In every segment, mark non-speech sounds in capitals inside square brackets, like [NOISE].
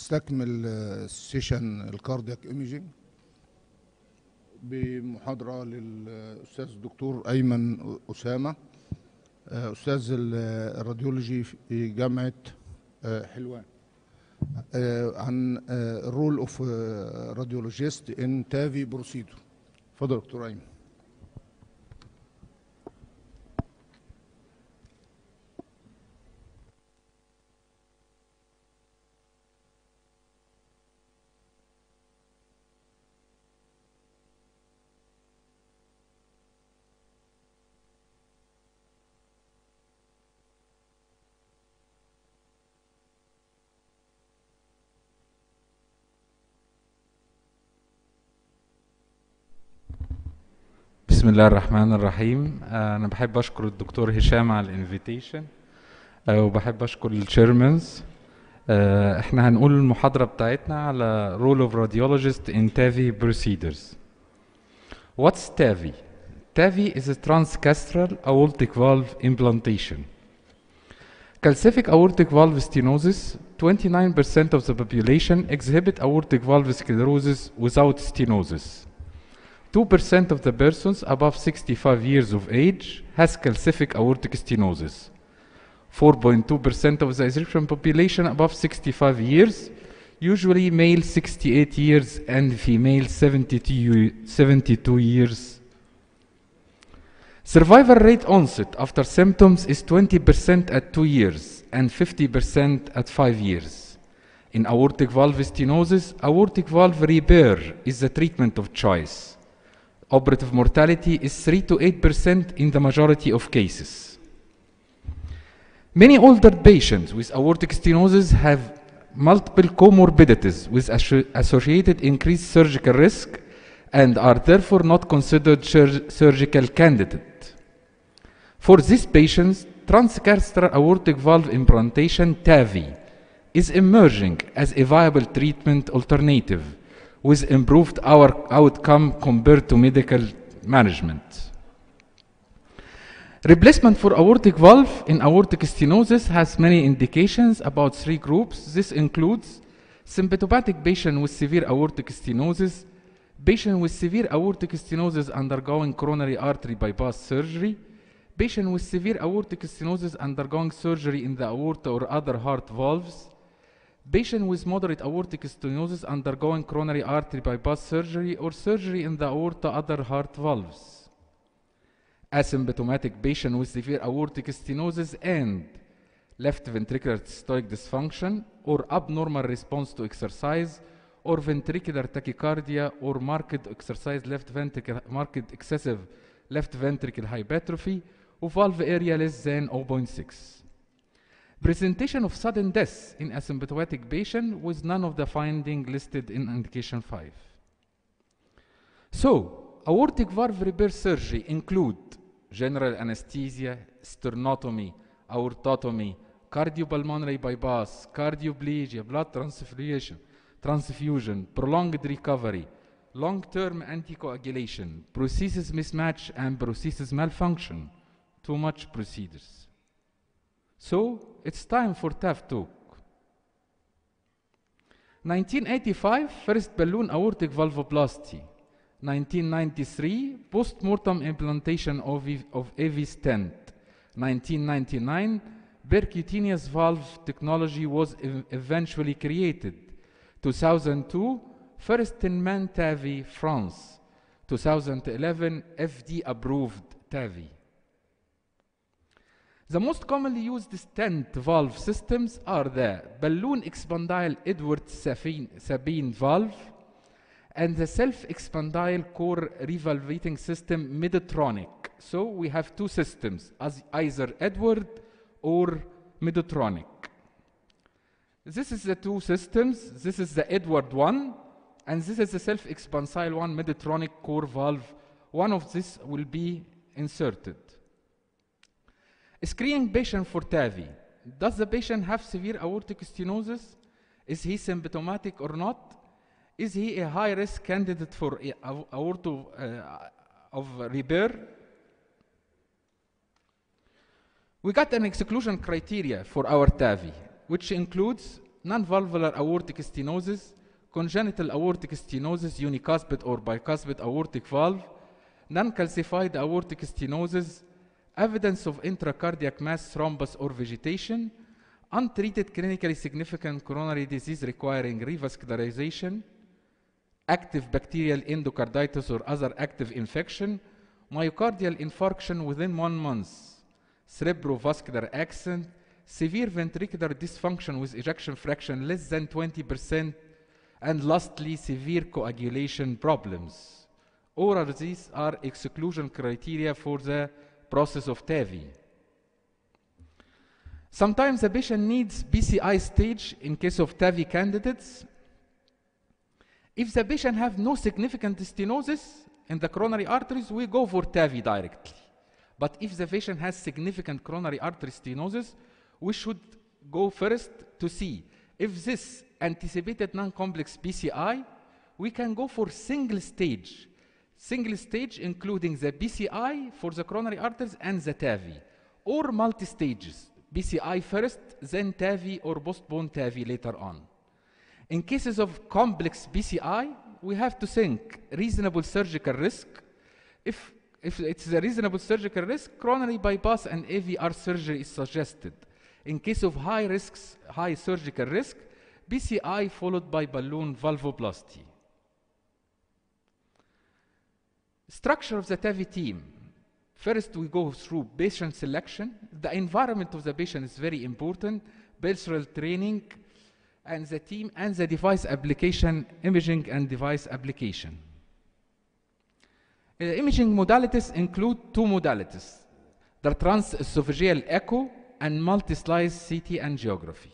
هنستكمل السيشن الكاردياك إيميجينج بمحاضرة للأستاذ الدكتور أيمن أسامة آه، أستاذ ال- الراديولوجي في جامعة آه، حلوان. آه، عن الرول اوف راديولوجيست ان تافي بروسيدور اتفضل يا دكتور أيمن. بسم الله الرحمن الرحيم آه، أنا بحب اشكر الدكتور هشام على الانفيتيشن وبحب اشكر الشيرمنز إحنا هنقول المحاضرة بتاعتنا على of radiologist in TAVI procedures What's TAVI? TAVI is a transcastral aortic valve implantation. Calcific aortic valve stenosis 29% of the population exhibit aortic valve sclerosis without stenosis. 2% of the persons above 65 years of age has calcific aortic stenosis. 4.2% of the Egyptian population above 65 years, usually male 68 years and female 72, 72 years. Survival rate onset after symptoms is 20% at 2 years and 50% at 5 years. In aortic valve stenosis, aortic valve repair is the treatment of choice. Operative mortality is 3 to 8% in the majority of cases. Many older patients with aortic stenosis have multiple comorbidities with associated increased surgical risk and are therefore not considered sur- surgical candidate. For these patients, transcatheter aortic valve implantation TAVI is emerging as a viable treatment alternative with improved our outcome compared to medical management. Replacement for aortic valve in aortic stenosis has many indications about three groups. This includes symptomatic patient with severe aortic stenosis, patient with severe aortic stenosis undergoing coronary artery bypass surgery, patient with severe aortic stenosis undergoing surgery in the aorta or other heart valves, patient with moderate aortic stenosis undergoing coronary artery bypass surgery or surgery in the aorta other heart valves. Asymptomatic patient with severe aortic stenosis and left ventricular systolic dysfunction or abnormal response to exercise or ventricular tachycardia or marked exercise left ventricle marked excessive left ventricle hypertrophy of valve area less than 0.6 presentation of sudden death in asymptomatic patient with none of the finding listed in indication 5 so Aortic valve repair surgery include general anesthesia, sternotomy, aortotomy, cardiopulmonary bypass, cardioplegia, blood transfusion, transfusion, prolonged recovery, long-term anticoagulation, prosthesis mismatch and prosthesis malfunction. Too much procedures. So it's time for TAF talk. 1985, first balloon aortic valvoplasty. 1993, post-mortem implantation of, of AV stent. 1999, percutaneous valve technology was ev- eventually created. 2002, first in man TAVI, France. 2011, FD approved TAVI. The most commonly used stent valve systems are the balloon expandile Edwards SAPIEN, valve and the self-expandile core revalvating system Medtronic. So we have two systems, as either Edward or Medtronic. This is the two systems. This is the Edward one, and this is the self-expandile one, Medtronic core valve. One of this will be inserted. Screening patient for TAVI. Does the patient have severe aortic stenosis? Is he symptomatic or not? Is he a high risk candidate for aorto uh, of repair? We got an exclusion criteria for our TAVI, which includes non-valvular aortic stenosis, congenital aortic stenosis, unicuspid or bicuspid aortic valve, non-calcified aortic stenosis, evidence of intracardiac mass thrombus or vegetation, untreated clinically significant coronary disease requiring revascularization, active bacterial endocarditis or other active infection, myocardial infarction within one month, cerebrovascular accident, severe ventricular dysfunction with ejection fraction less than 20%, and lastly, severe coagulation problems. All of these are exclusion criteria for the process of TAVI. Sometimes the patient needs PCI stage in case of TAVI candidates. If the patient have no significant stenosis in the coronary arteries, we go for TAVI directly. But if the patient has significant coronary artery stenosis, we should go first to see if this anticipated non-complex PCI, we can go for single stage. Single stage including the PCI for the coronary arteries and the TAVI, or multi-stages. PCI first, then TAVI or postpone TAVI later on. In cases of complex PCI, we have to think reasonable surgical risk. If, if it's a reasonable surgical risk, coronary bypass and AVR surgery is suggested. In case of high risks, high surgical risk, PCI followed by balloon valvoplasty. Structure of the TAVI team. First, we go through patient selection. The environment of the patient is very important. Cultural training, and the team and the device application, imaging and device application. Uh, imaging modalities include two modalities, the transesophageal echo and multi-slice CT angiography.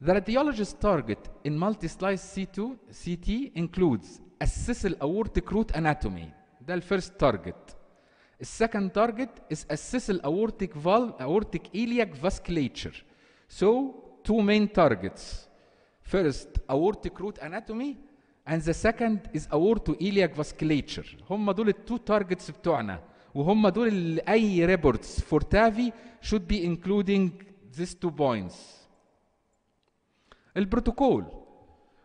The radiologist target in multi-slice C2, CT includes أسس الاورتيك روت اناتومي ده الفيرست تارجت السكند تارجت از أسس الأورتيك فال أورتيك إيلياك فاسكليتشر. سو تو مين تارجتس فيرست first aortic اناتومي اند ذا سكند از أورتو إيلياك فاسكليتشر. هم دول التو تارجتس بتوعنا. وهم دول اللي أي ريبورتس فور تافي شود بي انكلودينج ذيس تو بوينتس البروتوكول.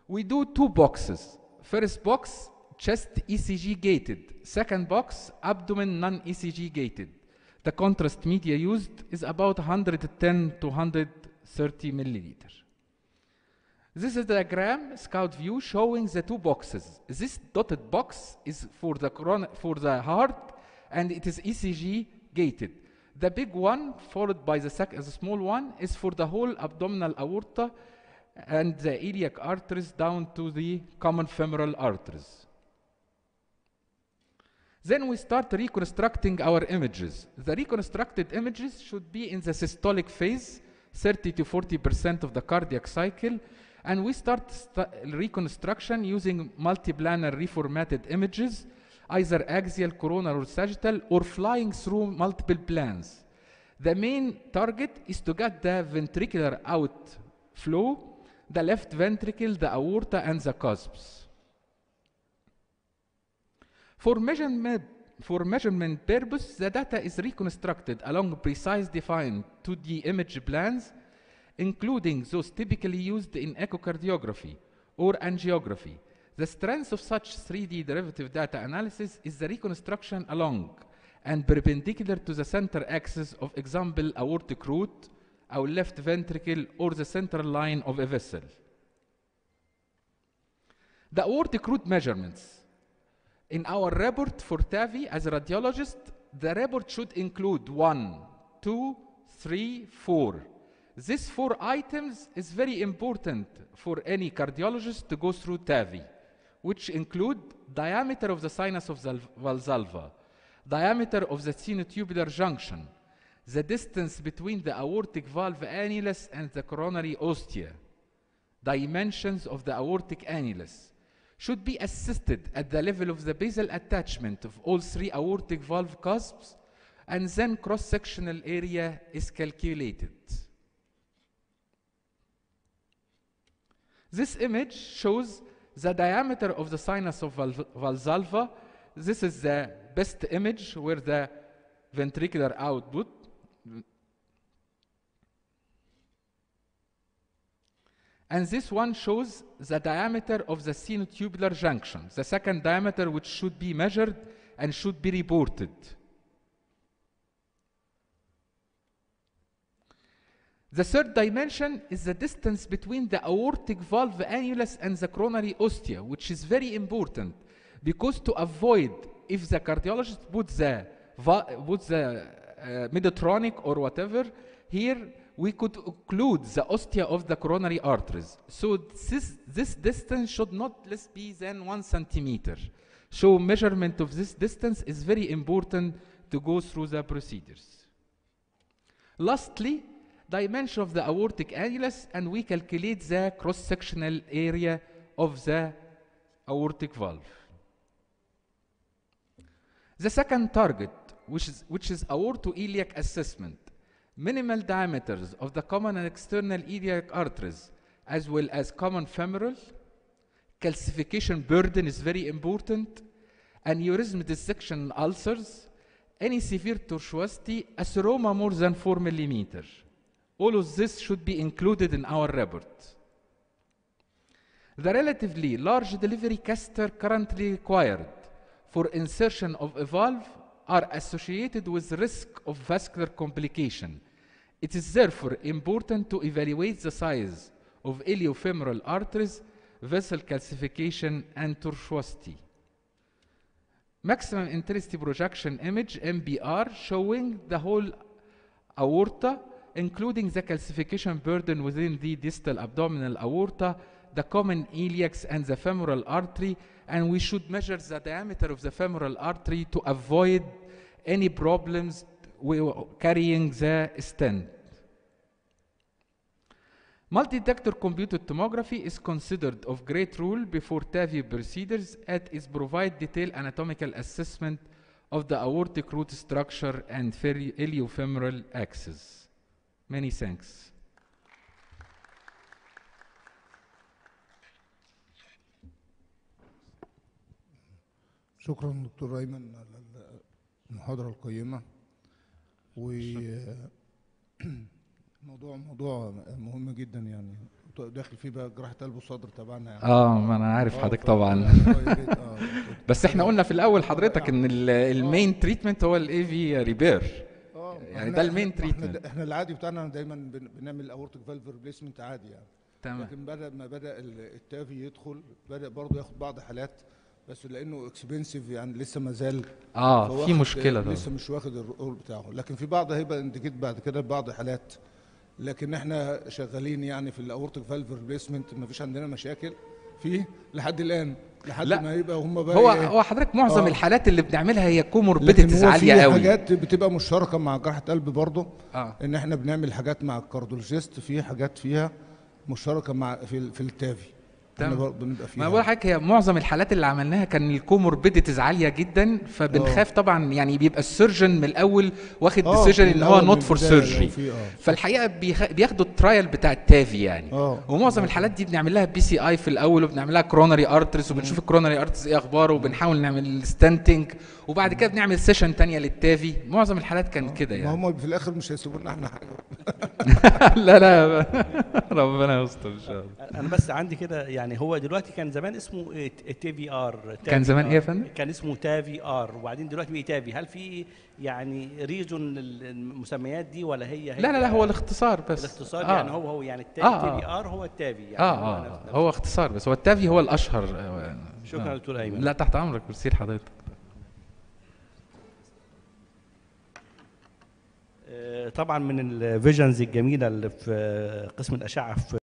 وي دو تو بوكسز First box chest ECG gated. Second box abdomen non ECG gated. The contrast media used is about 110 to 130 milliliter. This is the diagram, scout view, showing the two boxes. This dotted box is for the, for the heart and it is ECG gated. The big one, followed by the, the small one, is for the whole abdominal aorta and the iliac arteries down to the common femoral arteries. Then we start reconstructing our images. The reconstructed images should be in the systolic phase, 30 to 40% of the cardiac cycle, and we start st- reconstruction using multiplanar reformatted images, either axial, coronal, or sagittal, or flying through multiple plans. The main target is to get the ventricular outflow, the left ventricle, the aorta, and the cusps. For measurement, for measurement purpose, the data is reconstructed along precise defined 2D image plans, including those typically used in echocardiography or angiography. The strength of such 3D derivative data analysis is the reconstruction along and perpendicular to the center axis of example aortic root, our left ventricle, or the central line of a vessel. The aortic root measurements. In our report for TAVI as a radiologist, the report should include one, two, three, four. These four items is very important for any cardiologist to go through TAVI, which include diameter of the sinus of the valsalva, diameter of the sinotubular junction, the distance between the aortic valve annulus and the coronary ostia, dimensions of the aortic annulus, should be assisted at the level of the basal attachment of all three aortic valve cusps, and then cross-sectional area is calculated. This image shows the diameter of the sinus of val- Valsalva. This is the best image where the ventricular output And this one shows the diameter of the sinotubular junction, the second diameter which should be measured and should be reported. The third dimension is the distance between the aortic valve annulus and the coronary ostia, which is very important because to avoid if the cardiologist puts the, puts the uh, or whatever, here we could occlude the ostia of the coronary arteries. So this, this distance should not less be than one centimeter. So measurement of this distance is very important to go through the procedures. Lastly, dimension of the aortic annulus and we calculate the cross-sectional area of the aortic valve. The second target, which is, which is aortoiliac assessment, minimal diameters of the common and external iliac arteries, as well as common femoral, calcification burden is very important, aneurysm dissection ulcers, any severe tortuosity, a atheroma more than 4 millimeter. All of this should be included in our report. The relatively large delivery catheter currently required for insertion of a valve are associated with risk of vascular complication. It is therefore important to evaluate the size of iliofemoral arteries, vessel calcification, and tortuosity. Maximum intensity projection image, MBR, showing the whole aorta, including the calcification burden within the distal abdominal aorta, the common iliacs, and the femoral artery. And we should measure the diameter of the femoral artery to avoid any problems with carrying the stent. Multi-detector computed tomography is considered of great role before TAVI procedures as it provide detailed anatomical assessment of the aortic root structure and feri- iliofemoral axis. Many thanks. شكرا دكتور ايمن على المحاضره القيمه و [CLEARS THROAT] موضوع موضوع مهم جدا يعني. داخل فيه بقى جراحة قلب وصدر تبعنا يعني. آه ما أنا عارف آه، حضرتك طبعا. [LAUGHS] آه، [LAUGHS] آه، بس إحنا قلنا في الأول حضرتك إن ال- المين تريتمنت هو الاي في ريبير يعني ده المين treatment. إحنا العادي بتاعنا دايما بن- بنعمل اورتيك فالف ريبليسمنت عادي يعني. تمام. لكن بدا ما بدأ ال- التأفي يدخل بدأ برضه ياخد بعض حالات بس لأنه اكسبنسيف يعني لسه ما زال آه في مشكلة لسه طبعا مش واخد الرول بتاعه. لكن في بعض هيبقى انديكيت بعد كده بعض حالات. لكن إحنا شغالين يعني في الاورتيك فالف ريبليسمنت ما فيش عندنا مشاكل فيه لحد الآن. لحد لا. ما يبقى هم بقى هو إيه؟ هو حضرتك معظم آه. الحالات اللي بنعملها هي كوموربيديتيز عاليه في قوي. حاجات بتبقى مشتركة مع جراحة قلب برضه. آه. إن إحنا بنعمل حاجات مع الكارديولوجيست في حاجات فيها مشتركة مع في في التافي. تمام. ما بقول لحضرتك هي معظم الحالات اللي عملناها كان الكوموربيديتيز عالية جدا فبنخاف طبعا يعني بيبقى السيرجن من الأول واخد ديسيجن من إن هو نوت فور سيرجري. فالحقيقة بيخ... بياخدوا الترايل بتاع التافي يعني. آه. ومعظم الحالات دي بنعمل لها بي سي اي في الأول وبنعمل لها كرونري ارترز وبنشوف الكرونري ارترز إيه أخباره وبنحاول نعمل ستانتنج وبعد كده بنعمل سيشن تانية للتافي. معظم الحالات كان كده ما يعني هم في الآخر مش هيسيبونا إحنا حاجة. [LAUGHS] لا لا ربنا يستر إن شاء الله. أنا بس عندي كده يعني هو دلوقتي كان زمان اسمه تي في آر كان زمان إيه يا فندم؟ كان اسمه تافي آر. وبعدين دلوقتي بقى تافي هل في يعني ريجون المسميات دي ولا هي هي؟ لا لا لا هو الاختصار بس. الاختصار آه. يعني هو هو يعني التي آه، في آر هو التافي يعني. آه هو آه نفس- هو اختصار بس. هو التافي هو الأشهر. آه، شكرا آه. دكتور أيمن. لا تحت أمرك بصير حضرتك. آه، طبعا من الفيجنز الجميلة اللي في قسم الأشعة في